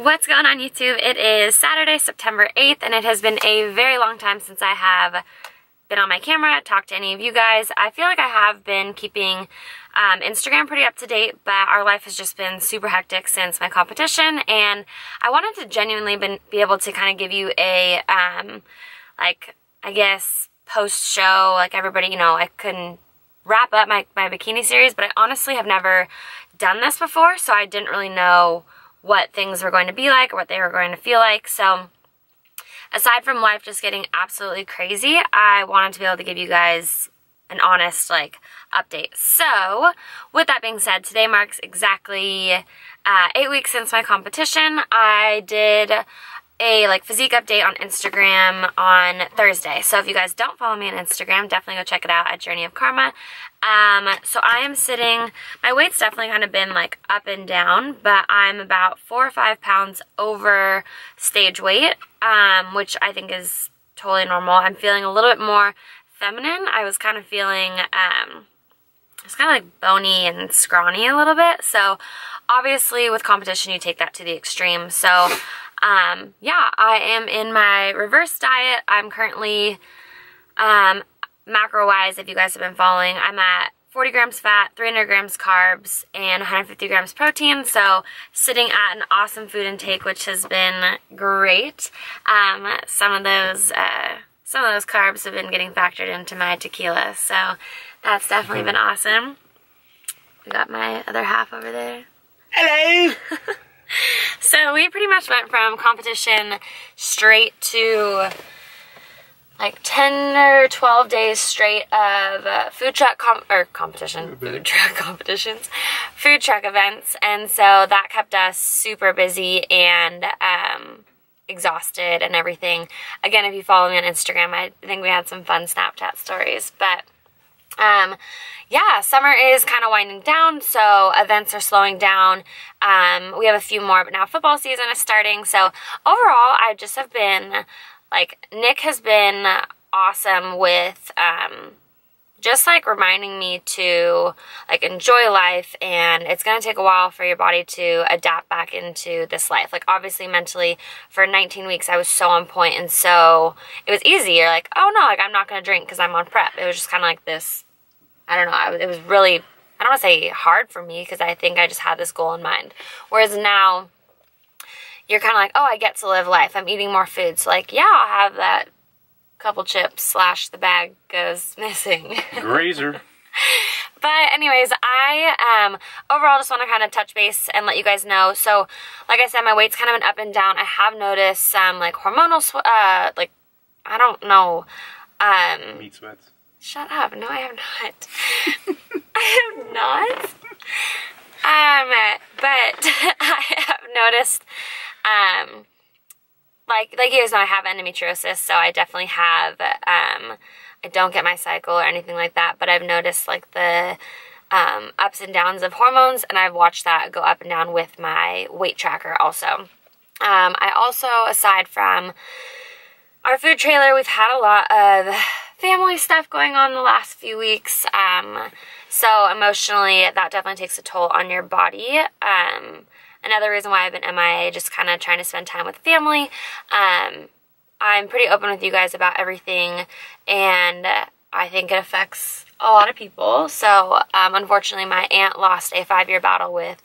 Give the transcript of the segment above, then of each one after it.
What's going on YouTube? It is Saturday, September 8th, and it has been a very long time since I have been on my camera, talked to any of you guys. I feel like I have been keeping um, Instagram pretty up to date, but our life has just been super hectic since my competition, and I wanted to genuinely been, be able to kind of give you a, um, like, I guess, post-show, like everybody, you know, I couldn't wrap up my, my bikini series, but I honestly have never done this before, so I didn't really know what things were going to be like or what they were going to feel like. So aside from life just getting absolutely crazy, I wanted to be able to give you guys an honest like update. So with that being said, today marks exactly uh, eight weeks since my competition. I did a like physique update on Instagram on Thursday. So if you guys don't follow me on Instagram, definitely go check it out at Journey of Carma. Um, so I am sitting, my weight's definitely kind of been like up and down, but I'm about four or five pounds over stage weight, um, which I think is totally normal. I'm feeling a little bit more feminine. I was kind of feeling, um, it's kind of like bony and scrawny a little bit. So obviously with competition, you take that to the extreme. So um, yeah, I am in my reverse diet. I'm currently, um, macro-wise, if you guys have been following, I'm at 40 grams fat, 300 grams carbs, and 150 grams protein. So sitting at an awesome food intake, which has been great. Um, some of those, uh, some of those carbs have been getting factored into my tequila. So that's definitely been awesome. We got my other half over there. Hello! we pretty much went from competition straight to like 10 or 12 days straight of uh, food truck com or competition, food truck competitions, food truck events. And so that kept us super busy and um, exhausted and everything. Again, if you follow me on Instagram, I think we had some fun Snapchat stories. But um, yeah, summer is kind of winding down, so events are slowing down. Um, we have a few more, but now football season is starting. So overall, I just have been, like, Nick has been awesome with, um, just like reminding me to like enjoy life and it's going to take a while for your body to adapt back into this life like obviously mentally for 19 weeks i was so on point and so it was easy you're like oh no like i'm not going to drink because i'm on prep it was just kind of like this I don't know, it was really, I don't want to say hard for me because I think I just had this goal in mind. Whereas now, you're kind of like, oh, I get to live life. I'm eating more food. So like, yeah, I'll have that couple chips slash the bag goes missing. Grazer. but anyways, I um, overall just want to kind of touch base and let you guys know. So like I said, my weight's kind of been up and down. I have noticed some like hormonal, uh, like, I don't know. Um, Meat sweats. Shut up. No, I have not. I have not. Um, but I have noticed, um, like, like you guys know, I have endometriosis, so I definitely have, um, I don't get my cycle or anything like that, but I've noticed, like, the, um, ups and downs of hormones, and I've watched that go up and down with my weight tracker also. Um, I also, aside from our food trailer, we've had a lot of family stuff going on the last few weeks. Um, so emotionally, that definitely takes a toll on your body. Um, another reason why I've been MIA, just kind of trying to spend time with family. Um, I'm pretty open with you guys about everything, and I think it affects a lot of people. So, um, unfortunately, my aunt lost a five-year battle with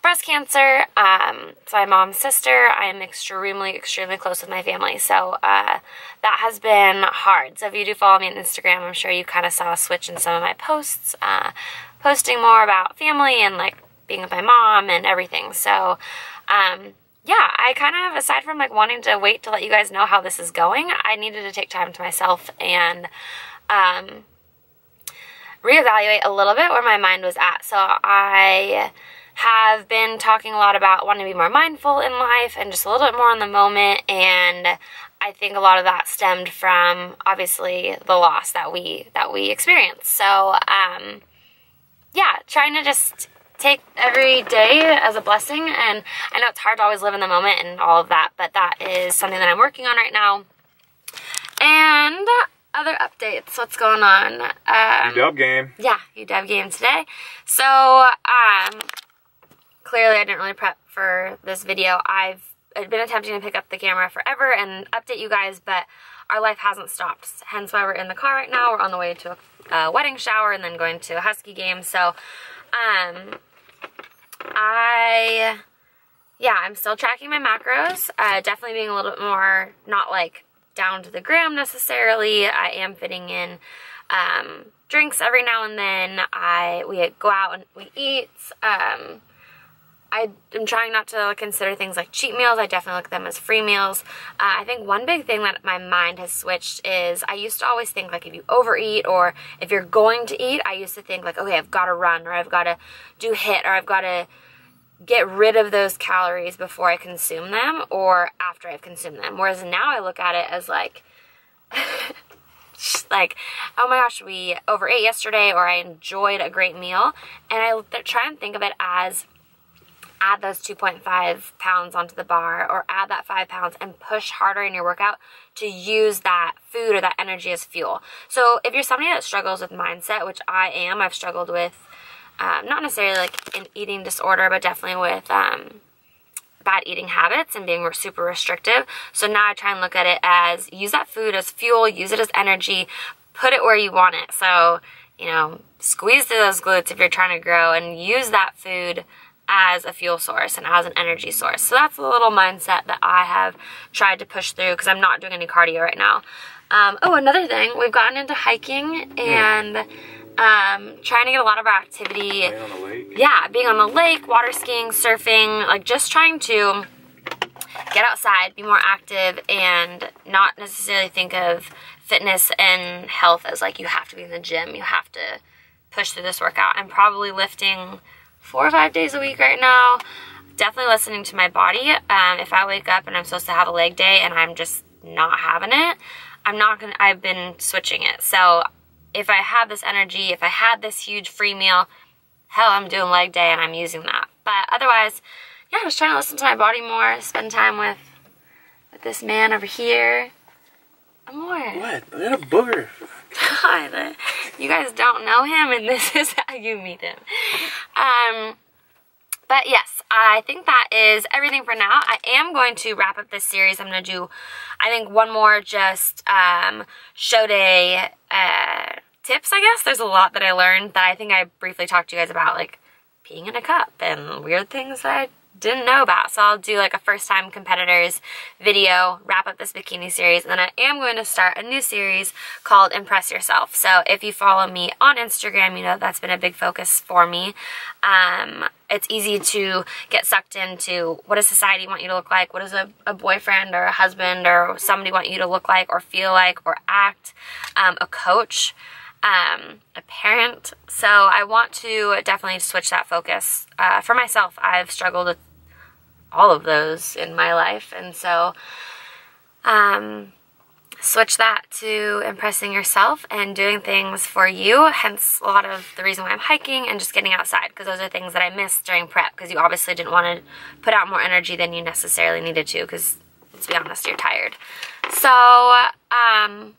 breast cancer. Um, it's my mom's sister. I am extremely, extremely close with my family. So, uh, that has been hard. So, if you do follow me on Instagram, I'm sure you kind of saw a switch in some of my posts, uh, posting more about family and, like, being with my mom and everything. So, um, yeah, I kind of, aside from, like, wanting to wait to let you guys know how this is going, I needed to take time to myself and, um, reevaluate a little bit where my mind was at. So I have been talking a lot about wanting to be more mindful in life and just a little bit more in the moment and I think a lot of that stemmed from obviously the loss that we that we experienced. So um yeah, trying to just take every day as a blessing and I know it's hard to always live in the moment and all of that, but that is something that I'm working on right now. And other updates, what's going on? Um, UW game. Yeah, UW game today. So, um, clearly I didn't really prep for this video. I've I've been attempting to pick up the camera forever and update you guys, but our life hasn't stopped. Hence why we're in the car right now. We're on the way to a uh, wedding shower and then going to a Husky game. So, um, I, yeah, I'm still tracking my macros. Uh, definitely being a little bit more, not like down to the gram necessarily. I am fitting in um, drinks every now and then. I we go out and we eat. Um, I am trying not to consider things like cheat meals. I definitely look at them as free meals. Uh, I think one big thing that my mind has switched is I used to always think like if you overeat or if you're going to eat, I used to think like, okay, I've got to run or I've got to do HIIT or I've got to get rid of those calories before I consume them or after I've consumed them. Whereas now I look at it as like, like, oh my gosh, we overate yesterday or I enjoyed a great meal. And I try and think of it as add those 2.5 pounds onto the bar or add that 5 pounds and push harder in your workout to use that food or that energy as fuel. So if you're somebody that struggles with mindset, which I am, I've struggled with um, not necessarily like an eating disorder, but definitely with um, bad eating habits and being super restrictive. So now I try and look at it as use that food as fuel, use it as energy, put it where you want it. So, you know, squeeze through those glutes if you're trying to grow and use that food as a fuel source and as an energy source. So that's a little mindset that I have tried to push through because I'm not doing any cardio right now. Um, oh, another thing, we've gotten into hiking and um, trying to get a lot of our activity. Being on the lake. Yeah, being on the lake, water skiing, surfing, like just trying to get outside, be more active, and not necessarily think of fitness and health as like you have to be in the gym, you have to push through this workout. I'm probably lifting four or five days a week right now. Definitely listening to my body. Um, if I wake up and I'm supposed to have a leg day and I'm just not having it, I'm not gonna, I've been switching it. So if I have this energy, if I had this huge free meal, hell, I'm doing leg day and I'm using that. But otherwise, yeah, I just trying to listen to my body more, spend time with, with this man over here. More. What? Look at a booger. God, you guys don't know him, and this is how you meet him. Um, but yes, I think that is everything for now. I am going to wrap up this series. I'm going to do, I think, one more just um, show day uh, tips, I guess. There's a lot that I learned that I think I briefly talked to you guys about, like peeing in a cup and weird things that I didn't know about. So I'll do like a first time competitors video, wrap up this bikini series, and then I am going to start a new series called Impress Yourself. So if you follow me on Instagram, you know that's been a big focus for me. Um, it's easy to get sucked into what does society want you to look like? What does a, a boyfriend or a husband or somebody want you to look like or feel like or act? Um, a coach um, a parent. So I want to definitely switch that focus. Uh, for myself, I've struggled with all of those in my life. And so, um, switch that to impressing yourself and doing things for you. Hence, a lot of the reason why I'm hiking and just getting outside because those are things that I missed during prep because you obviously didn't want to put out more energy than you necessarily needed to because, let's be honest, you're tired. So, um,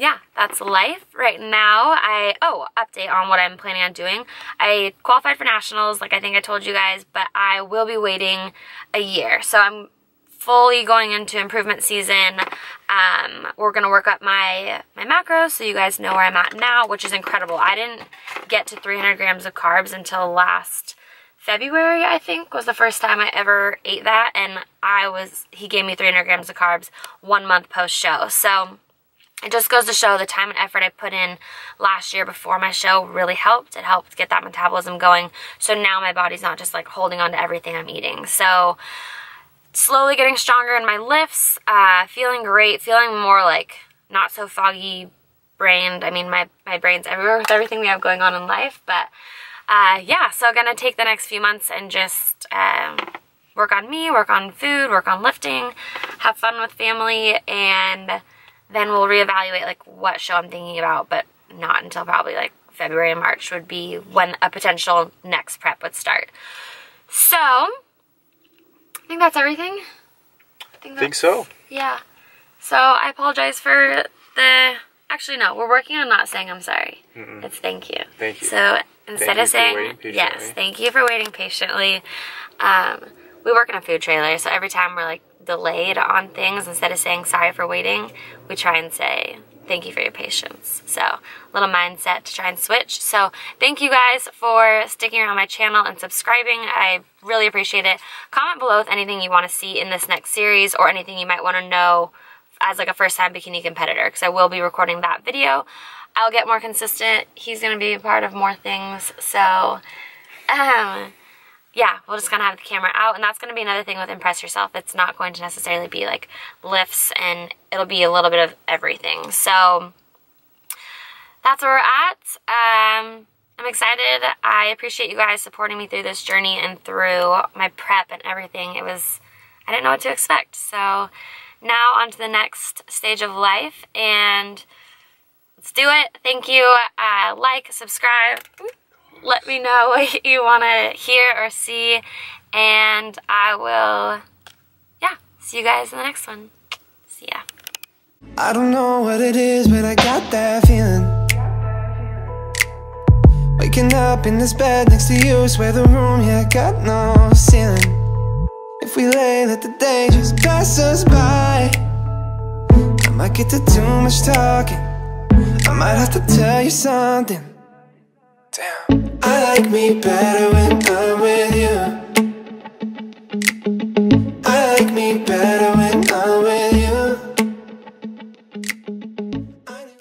yeah, that's life right now. I, oh, update on what I'm planning on doing. I qualified for nationals, like I think I told you guys, but I will be waiting a year. So I'm fully going into improvement season. Um, we're going to work up my, my macros so you guys know where I'm at now, which is incredible. I didn't get to 300 grams of carbs until last February, I think, was the first time I ever ate that. And I was, he gave me 300 grams of carbs one month post show. So it just goes to show the time and effort I put in last year before my show really helped. It helped get that metabolism going. So now my body's not just like holding on to everything I'm eating. So slowly getting stronger in my lifts, uh, feeling great, feeling more like not so foggy brained. I mean, my, my brain's everywhere with everything we have going on in life. But uh, yeah, so gonna take the next few months and just um, work on me, work on food, work on lifting, have fun with family, and then we'll reevaluate like what show I'm thinking about, but not until probably like February and March would be when a potential next prep would start. So, I think that's everything. I think, think so. Yeah. So I apologize for the. Actually, no. We're working on not saying I'm sorry. Mm -mm. It's thank you. Thank you. So instead thank of saying yes, thank you for waiting patiently. Um, we work in a food trailer, so every time we're like delayed on things, instead of saying sorry for waiting, we try and say thank you for your patience. So, little mindset to try and switch. So, thank you guys for sticking around my channel and subscribing. I really appreciate it. Comment below with anything you want to see in this next series or anything you might want to know as like a first time bikini competitor because I will be recording that video. I'll get more consistent. He's going to be a part of more things. So, um, yeah, we'll just of have the camera out. And that's to be another thing with Impress Yourself. It's not going to necessarily be like lifts and it'll be a little bit of everything. So that's where we're at. Um, I'm excited. I appreciate you guys supporting me through this journey and through my prep and everything. It was, I didn't know what to expect. So now on to the next stage of life and let's do it. Thank you. Uh, like, subscribe let me know what you want to hear or see. And I will, yeah, see you guys in the next one. See ya. I don't know what it is, but I got that feeling. Waking up in this bed next to you, swear the room, yeah, got no ceiling. If we lay, let the day just pass us by. I might get to too much talking. I might have to tell you something. I like me better when I'm with you. I like me better